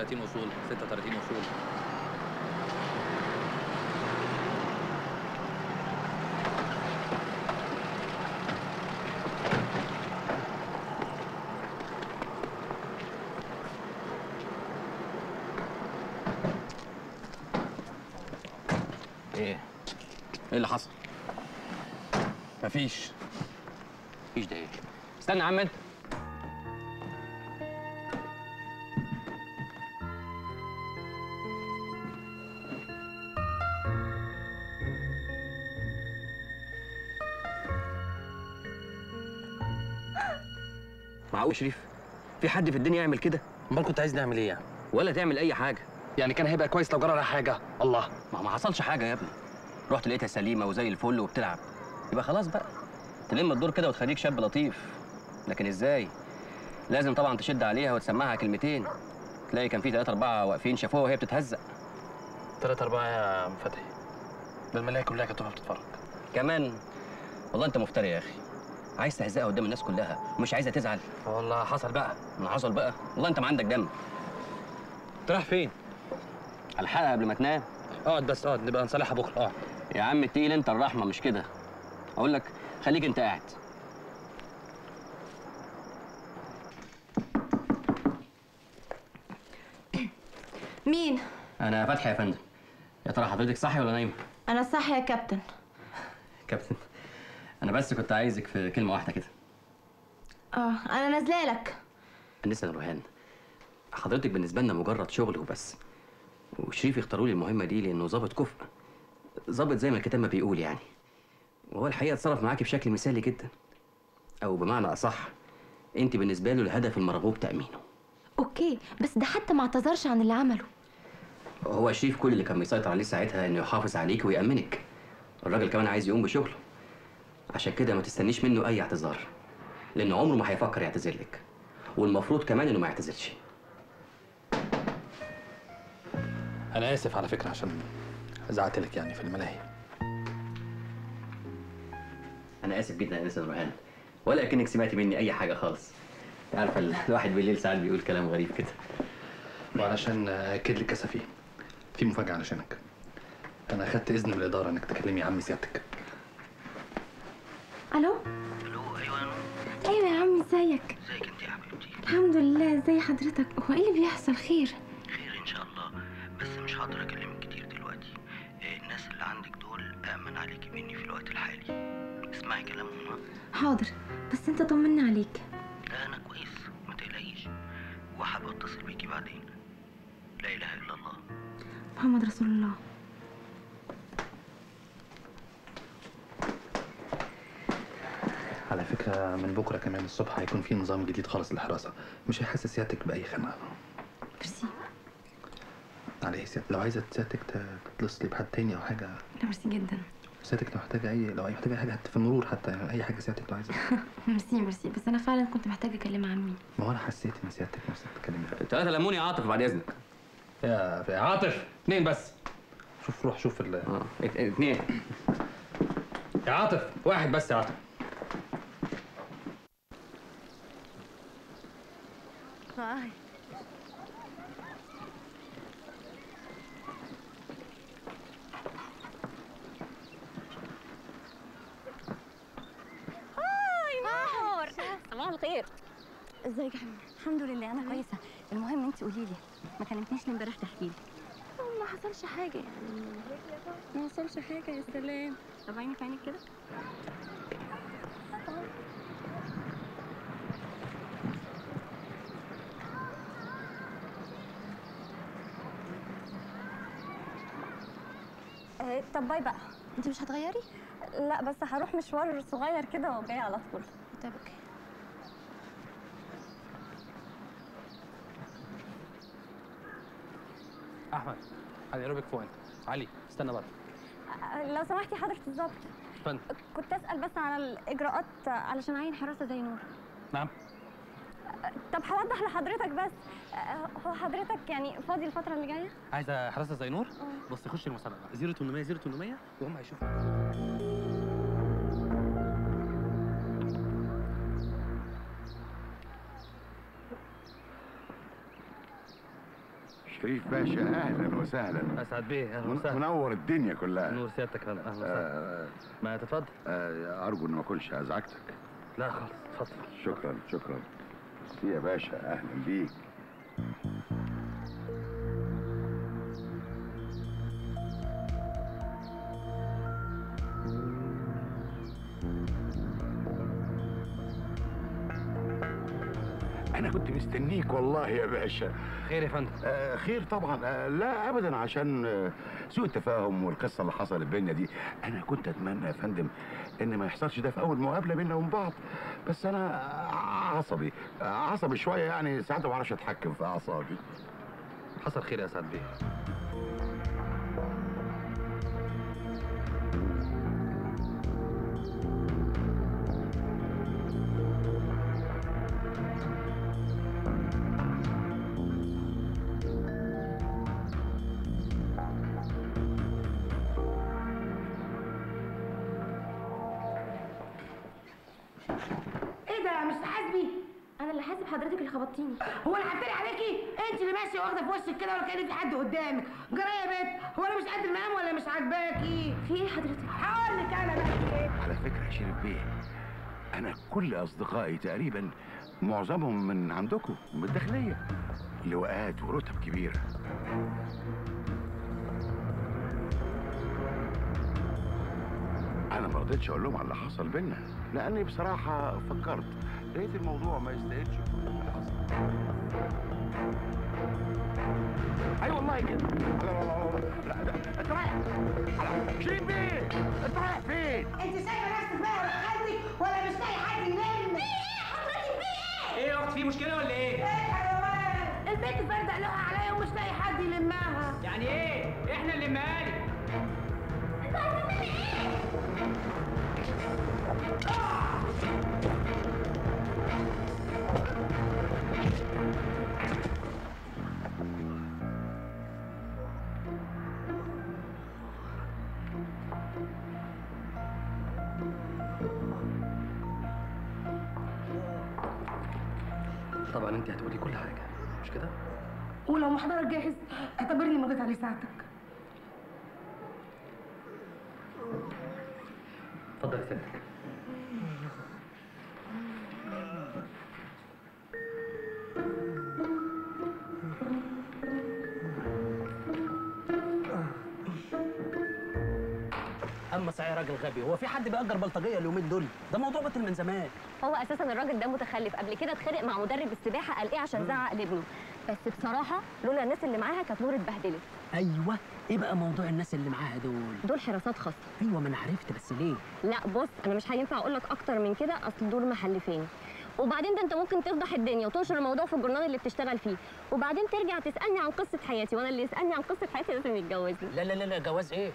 35 وصول 36 وصول. إيه. إيه اللي حصل؟ مفيش. مفيش ده إيه استنى يا عم أنت. معقول؟ شريف في حد في الدنيا يعمل كده؟ امال كنت عايز نعمل إيه يعني؟ ولا تعمل أي حاجة. يعني كان هيبقى كويس لو جرى لها حاجة. الله. ما ما حصلش حاجة يا ابني. رحت لقيتها سليمة وزي الفل وبتلعب. يبقى خلاص بقى. تلم الدور كده وتخليك شاب لطيف. لكن إزاي؟ لازم طبعا تشد عليها وتسمعها كلمتين. تلاقي كان في ثلاثة أربعة واقفين شافوها وهي بتتهزق ثلاثة أربعة يا فتحي ده الملاهي كلها كانت بتتفرج كمان؟ والله أنت مفتري يا أخي. عايز تهزقها قدام الناس كلها ومش عايزها تزعل. والله حصل بقى. من حصل بقى. والله أنت ما عندك دم. انت رايح فين؟ الحقها قبل ما تنام. اقعد بس اقعد نبقى نصالحها بكرة. اقعد يا عم التقيل أنت الرحمة مش كده. أقول لك خليك أنت قاعد. مين؟ أنا فتحي يا فندم. يا ترى حضرتك صاحي ولا نايمة؟ أنا صاحية يا كابتن. كابتن. أنا بس كنت عايزك في كلمة واحدة كده. آه أنا نازلة لك. انسه نورهان حضرتك بالنسبة لنا مجرد شغل وبس. وشريف اختاروا لي المهمة دي لأنه ظابط كفء. ظابط زي ما الكتاب ما بيقول يعني. وهو الحقيقة اتصرف معاكي بشكل مثالي جدا. أو بمعنى أصح أنت بالنسبة له الهدف المرغوب تأمينه. أوكي بس ده حتى ما اعتذرش عن اللي عمله. هو شريف كل اللي كان بيسيطر عليه ساعتها إنه يحافظ عليك ويأمنك. الراجل كمان عايز يقوم بشغله. عشان كده ما تستنيش منه أي اعتذار لأنه عمره ما هيفكر يعتذر لك والمفروض كمان إنه ما يعتذرش. أنا آسف على فكرة عشان زعقت لك يعني في الملاهي. أنا آسف جدا يا انسه نورهان ولا كأنك سمعتي مني أي حاجة خالص. ال- الواحد بالليل ساعات بيقول كلام غريب كده. وعلشان اكد لك كسفي في مفاجأة علشانك. أنا أخدت إذن من الإدارة إنك تكلمي عمي سيادتك. ألو؟ ألو أيوه أنا أيوة يا عمي إزيك؟ إزيك انت يا حبيبتي؟ الحمد لله ازي حضرتك؟ هو إيه اللي بيحصل؟ خير؟ خير إن شاء الله بس مش هقدر أكلمك كتير دلوقتي. آه، الناس اللي عندك دول آمن عليكي مني في الوقت الحالي. اسمعي كلامهم؟ حاضر بس أنت طمنا عليك. لا أنا كويس ما تقلقيش. وحابب اتصل بيكي بعدين. لا إله إلا الله. محمد رسول الله. على فكرة من بكرة كمان الصبح هيكون في نظام جديد خالص للحراسة. مش هيحسس سيادتك بأي خناقة. ميرسي. عليه سيادتك. لو عايزة سيادتك ت- تتصلي بحد تاني أو حاجة. لا ميرسي جدا. سيادتك لو محتاجة اي لو محتاجة اي حاجة حتى في المرور حتى يعني أي حاجة سيادتك لو عايزة. merci merci. بس أنا فعلا كنت محتاجة أكلم عمي. ما هو أنا حسيت إن سيادتك نفسك تتكلمي ثلاثة لمون يا عاطف بعد إذنك. يا عاطف. اثنين بس. شوف روح شوف ال آه اثنين يا عاطف. واحد بس يا عاطف. صباح الخير. إزيك يا حبيبي؟ الحمد لله أنا كويسة. المهم انت قولي لي ما كلمتنيش ليه امبارح تحكي لي ما حصلش حاجة يعني. ما حصلش حاجة يا سلام. طب عيني في عينك كده آه، طب bye بقى. انت مش هتغيري؟ لا بس هروح مشوار صغير كده وجاي على طول. طيب okay. أحمد علي ايروبيك بوينت علي استنى بره لو سمحتي حضرة الظابط فندم كنت أسأل بس على الإجراءات علشان أعين حراسة زي نور. نعم. طب هوضح لحضرتك بس. آه، هو حضرتك يعني فاضي الفترة اللي جاية؟ عايزة حراسه زي نور بص خش المسابقة. 0800 0800 وهم هيشوفوا. شريف باشا أهلا وسهلا. أسعد بيه أهلا وسهلا. منور الدنيا كلها. نور سيادتك أهلا أهلا وسهلا. آه ما تتفضل آه أرجو ان ما أكونش أزعجتك. لا خالص اتفضل. شكرا شكرا. يا باشا أهلا بيك. أنا كنت مستنيك والله يا باشا. خير يا فندم. آه خير طبعا. آه لا ابدا عشان آه سوء التفاهم والقصة اللي حصلت بينا دي. أنا كنت أتمنى يا فندم إن ما يحصلش ده في أول مقابلة بينا وبين بعض. بس أنا عصبي. عصبي شوية يعني ساعات ما بعرفش أتحكم في أعصابي. حصل خير يا اسعد بيه خبطتيني. هو أنا هفتري عليكي؟ أنت اللي ماشية واخدة في وشك كده ولا كان في حد قدامك. جرى يا بنت هو أنا مش قد المقام ولا مش عاجباكي؟ في إيه حضرتك؟ هقول لك أنا بقى إيه. على فكرة يا شريف بيه أنا كل أصدقائي تقريبا معظمهم من عندكم من الداخلية. لواءات ورتب كبيرة. أنا ما رضيتش أقول لهم على اللي حصل بينا لأني بصراحة فكرت. لقيت الموضوع ما يستاهلش كل اللي حصل. أي والله كده. لا لا لا لا انت رايح شريف بيه انت رايح فين أنت سايبة نفسك بقى ولا خالتك ولا مش لاقي حد يلم في إيه؟ حضرتك في إيه؟ إيه يا اخت في مشكلة ولا إيه؟ إيه حيوان البنت فردق لها عليا ومش لاقي حد يلمها. يعني إيه؟ إحنا اللي مالك طبعا ولو محضرك جاهز اعتبرني مضيت عليه ساعتك. اتفضل يا سيادتك أما صحيح راجل غبي هو في حد بيأجر بلطجية اليومين دول؟ ده موضوع بطل من زمان. هو أساسا الراجل ده متخلف. قبل كده اتخانق مع مدرب السباحة قال إيه عشان زعق لابنه؟ بس بصراحة لولا الناس اللي معاها كانت نور اتبهدلت. أيوه إيه بقى موضوع الناس اللي معاها دول؟ دول حراسات خاصة. أيوه ما أنا عرفت بس ليه؟ لا بص أنا مش هينفع أقول لك أكتر من كده أصل دول محلفين وبعدين ده أنت ممكن تفضح الدنيا وتنشر الموضوع في الجورنال اللي بتشتغل فيه. وبعدين ترجع تسألني عن قصة حياتي وأنا اللي يسألني عن قصة حياتي لازم يتجوزني. لا لا لا لا جواز إيه؟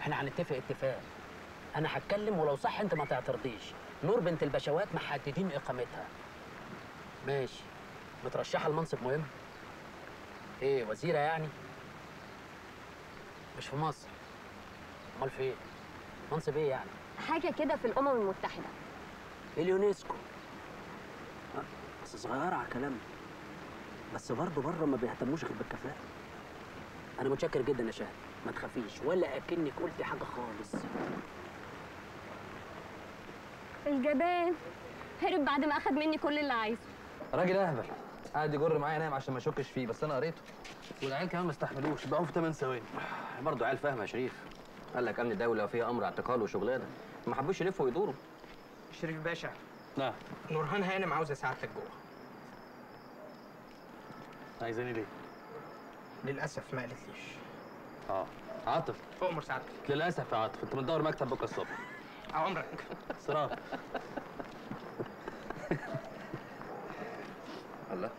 إحنا هنتفق اتفاق. أنا هتكلم ولو صح أنت ما تعترضيش. نور بنت البشوات محددين إقامتها. ماشي. مترشحة لمنصب مهم؟ إيه وزيرة يعني؟ مش في مصر. امال فين منصب إيه يعني؟ حاجة كده في الأمم المتحدة. اليونسكو. بس صغيرة على كلام بس برضه بره ما بيهتموش غير بالكفاءة. أنا متشكر جدا يا شهد ما تخافيش ولا أكنك قلتي حاجة خالص. الجبان هرب بعد ما أخد مني كل اللي عايزه. راجل أهبل. قاعد يجر معايا نايم عشان ما اشكش فيه بس أنا قريته. والعيال كمان ما استحملوش ضعوا في 8 ثواني. برضه عيال فاهمة يا شريف. قال لك أمن دوله وفيها أمر اعتقال وشغلانة. ما حبوش يلفوا ويدوروا. شريف باشا. نعم نورهان هانم عاوزة سعادتك جوه. عايزاني ليه؟ للأسف ما قالتليش. آه. عاطف. اؤمر سعادتك. للأسف يا عاطف أنت بتدور مكتب بكره الصبح عمرك. صراحة. الله.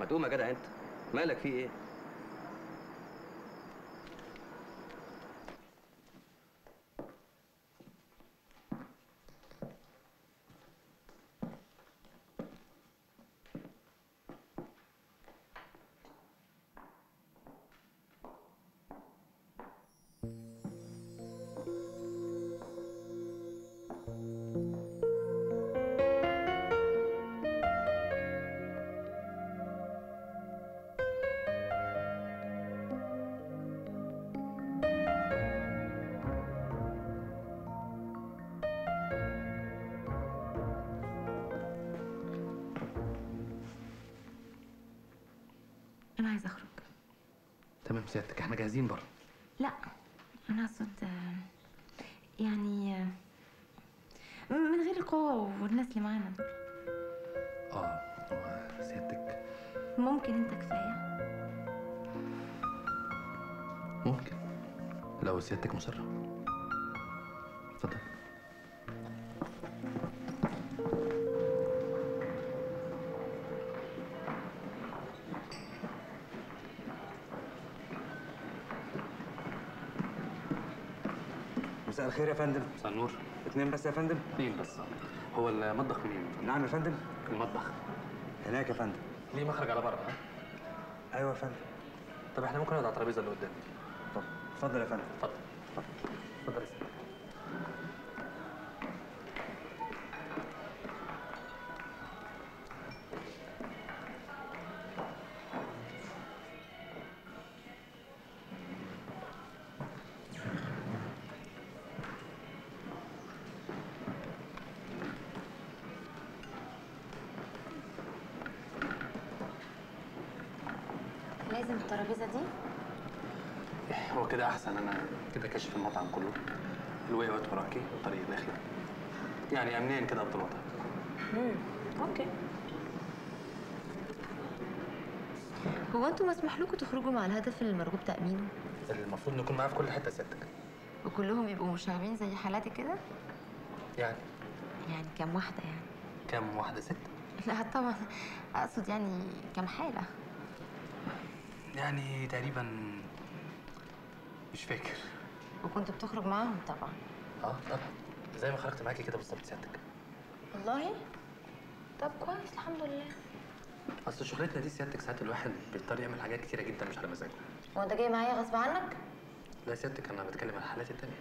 ما تقوم يا جدع انت. مالك في إيه؟ تمام سيادتك إحنا جاهزين بره لا أنا أقصد يعني من غير القوه والناس اللي معانا. دول آه سيادتك ممكن أنت كفاية. ممكن. لو سيادتك مصرة مساء الخير يا فندم. مساء النور. اتنين بس يا فندم. اثنين بس هو المطبخ منين؟ نعم يا فندم. المطبخ. هناك يا فندم. ليه مخرج على بره؟ ها؟ أيوه يا فندم. طب إحنا ممكن نقعد على الترابيزة اللي قدام طب اتفضل يا فندم. اتفضل. اتفضل. لازم الترابيزة دي؟ هو كده أحسن أنا كده كاشف المطعم كله. الوقت وراكي والطريق داخلة. يعني امنيا كده بطلوطه امم أوكي. هو أنتوا مسموح لكم تخرجوا مع الهدف المرغوب تأمينه؟ المفروض نكون معاه في كل حتة سيادتك. وكلهم يبقوا مشاغبين زي حالاتي كده؟ يعني؟ يعني كام واحدة يعني؟ كام واحدة ست؟ لا طبعا. أقصد يعني كام حالة. يعني تقريبا مش فاكر. وكنت بتخرج معاهم طبعا. آه طبعا. زي ما خرجت معاكي كده بالظبط سيادتك. والله؟ طب كويس الحمد لله. أصل شغلتنا دي سيادتك ساعات الواحد بيضطر يعمل حاجات كتيرة جدا مش على مزاجه. هو أنت جاي معايا غصب عنك؟ لا سيادتك أنا بتكلم عن الحالات التانية.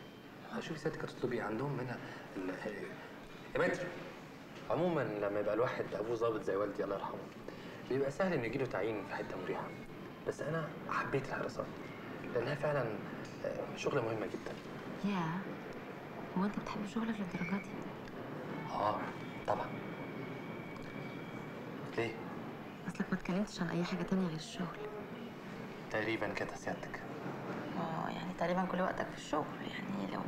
شوفي سيادتك هتطلبي عندهم هنا ال... يا متر عموما لما يبقى الواحد أبوه ظابط زي والدي الله يرحمه بيبقى سهل إنه يجيله تعيين في حتة مريحة. بس أنا حبيت الحراسات لأنها فعلا آه، شغلة مهمة جدا. يا هو أنت بتحب شغلك للدرجة دي؟ آه طبعا. ليه؟ أصلك ما اتكلمتش عن أي حاجة تانية غير الشغل. تقريبا كده سيادتك آه يعني تقريبا كل وقتك في الشغل. يعني لو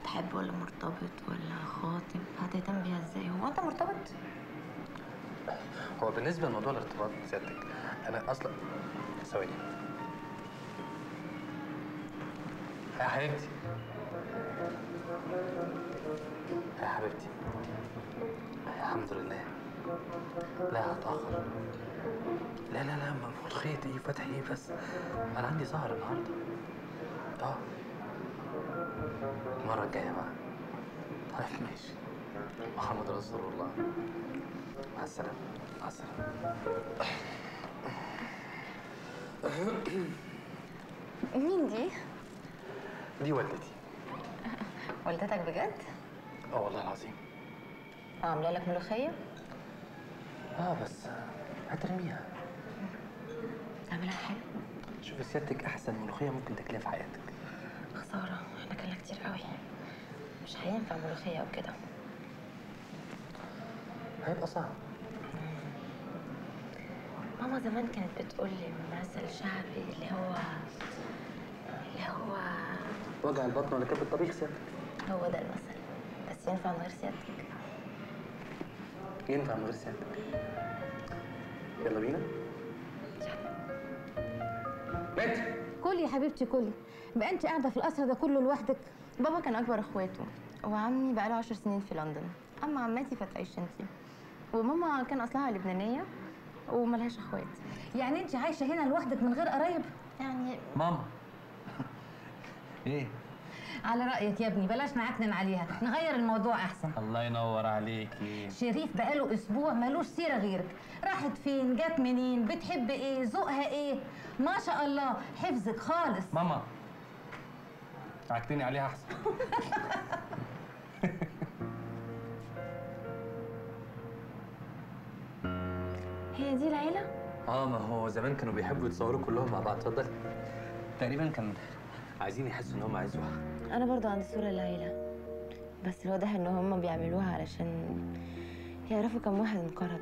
بتحب ولا مرتبط ولا خاطب هتهتم بيها إزاي؟ هو أنت مرتبط؟ هو بالنسبة لموضوع الارتباط سيادتك أنا أصلا ثواني. يا حبيبتي. يا حبيبتي. الحمد لله. لا هتأخر لا لا لا ما ملوخية إيه فتح إيه بس؟ أنا عندي سهر النهارده. آه. المرة الجاية بقى. طيب ماشي. محمد رسول الله. مع السلامة. مع السلامة. مين دي؟ دي والدتي. والدتك بجد؟ آه والله العظيم. آه عاملة لك ملوخية؟ آه بس هترميها. تعملها حلو. شوفي سيادتك أحسن ملوخية ممكن تاكليها في حياتك. خسارة إحنا كلنا كتير قوي. مش هينفع ملوخية أو كده. هيبقى صعب. ماما زمان كانت بتقول لي مثل شعبي اللي هو اللي هو وجع البطن ولا كبد الطبيخ سيادتك؟ هو ده المثل. بس ينفع من غير سيادتك؟ ينفع من غير سيادتك. يلا بينا. كلي يا حبيبتي كلي. بقى انت قاعدة في القصر ده كله لوحدك؟ بابا كان أكبر أخواته وعمي بقاله عشر سنين في لندن. أما عماتي فتعيش انتي. وماما كان أصلها لبنانية وملهاش اخوات. يعني انت عايشة هنا لوحدك من غير قرايب؟ يعني ماما. إيه؟ على رأيك يا ابني بلاش نعكنن عليها. نغير الموضوع أحسن. الله ينور عليكي شريف بقاله أسبوع ملوش سيرة غيرك. راحت فين؟ جت منين؟ بتحب إيه؟ ذوقها إيه؟ ما شاء الله حفظك خالص. ماما. عكتني عليها أحسن. هي دي العيلة؟ آه ما هو زمان كانوا بيحبوا يتصوروا كلهم مع بعض. اتفضل تقريبا كان عايزين يحسوا إن هم عزوه أنا برضو عندي صورة للعيلة بس الواضح إن هم بيعملوها علشان يعرفوا كم واحد انقرض.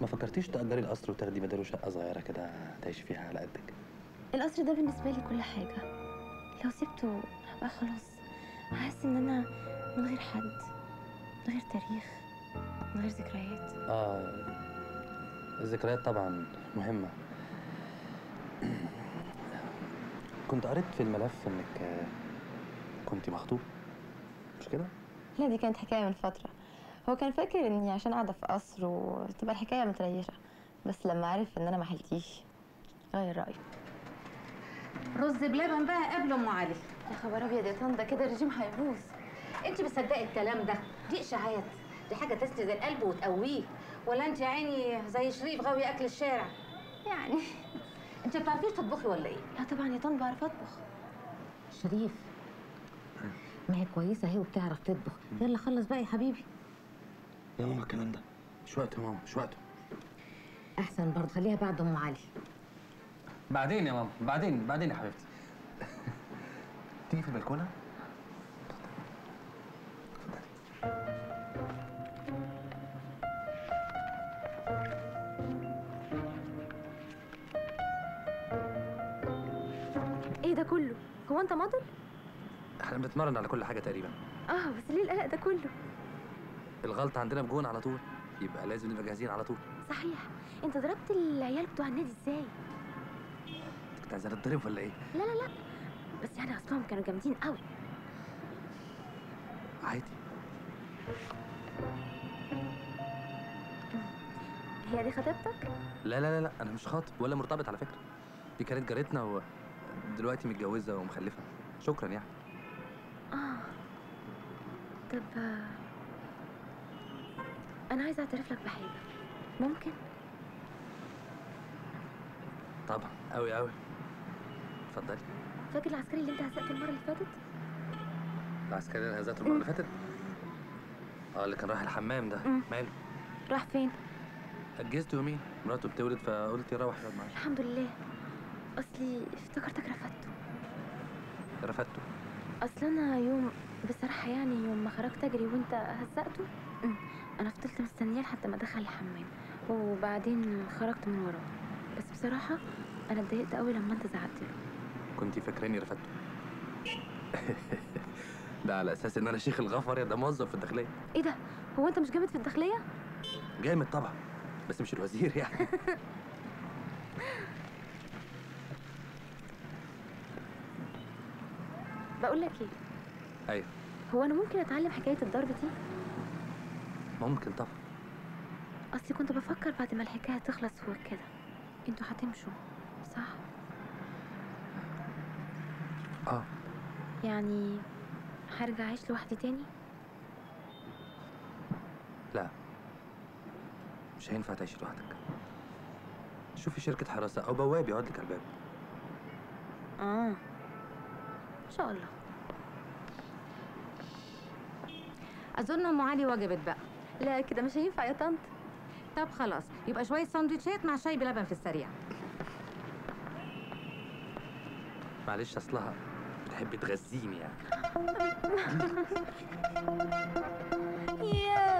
ما فكرتيش تأجري القصر وتاخدي بداله شقة صغيرة كده تعيشي فيها على قدك؟ القصر ده بالنسبة لي كل حاجة. لو سبته هبقى خلاص. هحس إن أنا من غير حد من غير تاريخ. من غير ذكريات. آه الذكريات طبعا مهمة. كنت قريت في الملف إنك آه، كنت مخطوب. مش كده؟ لا دي كانت حكاية من فترة. هو كان فاكر إني عشان قاعدة في قصر وتبقى الحكاية متريشة بس لما عرف إن أنا ما حلتيش غير رأيه. رز بلبن بقى قبل أم علي. يا خبر أبيض يا طنطا كده الرجيم هيبوظ. أنت بتصدقي الكلام ده؟ دي اشاعات دي حاجة تسند القلب وتقويه ولا انت يا عيني زي شريف غاوي أكل الشارع؟ يعني. انت ما بتعرفيش تطبخي ولا إيه؟ لا طبعا يا طنط بعرف أطبخ. شريف. ما هي كويسة اهي وبتعرف تطبخ. يلا خلص بقى يا حبيبي. يا ماما الكلام ده. مش وقته يا ماما مش وقته. أحسن برضه خليها بعد أم علي. بعدين يا ماما بعدين بعدين يا حبيبتي. تيجي في البلكونة؟ هو انت ماضل إحنا بنتمرن على كل حاجة تقريبا. آه بس ليه القلق ده كله؟ الغلطة عندنا بجون على طول. يبقى لازم نبقى جاهزين على طول. صحيح. انت ضربت العيال بتوع النادي إزاي؟ كنت عايزة نتضرب ولا إيه؟ لا لا لا. بس يعني اصلهم كانوا جامدين قوي. عادي. هي دي خطيبتك؟ لا لا لا لا. أنا مش خاطب ولا مرتبط على فكرة. دي كانت جارتنا ودلوقتي متجوزة ومخلفة. شكرا يعني. آه. طب آه، أنا عايزة أعترف لك بحاجة. ممكن؟ طبعا. قوي قوي اتفضلي. فاكر العسكري اللي أنت هزقته المرة اللي فاتت؟ العسكري اللي هزقته المرة اللي فاتت؟ آه اللي كان رايح الحمام ده. ماله؟ راح فين؟ اجزت يومين. مراته بتولد فقلت يروح يقعد معايا الحمد لله. أصلي افتكرتك رفضته. رفدته أصل أنا يوم بصراحة يعني يوم ما خرجت أجري وأنت هزقته أمم، أنا فضلت مستنياه لحد ما دخل الحمام وبعدين خرجت من وراه. بس بصراحة أنا اتضايقت قوي لما أنت زعقت له كنت فاكراني رفدته ده على أساس إن أنا شيخ الغفر يا ده موظف في الداخلية. إيه ده؟ هو أنت مش جامد في الداخلية؟ جامد طبعا بس مش الوزير يعني. بقول لك إيه؟ أيوه. هو أنا ممكن أتعلم حكاية الضرب دي؟ ممكن طبعا. اصلي كنت بفكر بعد ما الحكاية تخلص وكده. أنتوا هتمشوا صح؟ آه. يعني هرجع أعيش لوحدي تاني؟ لا. مش هينفع تعيش لوحدك. شوفي شركة حراسة أو بواب يقعد لك على الباب. آه. إن شاء الله. أظن أم علي وجبت بقى. لا كده مش هينفع يا طنط. طب خلاص يبقى شوية سندوتشات مع شاي بلبن في السريع. معلش أصلها بتحب تغذيني يعني.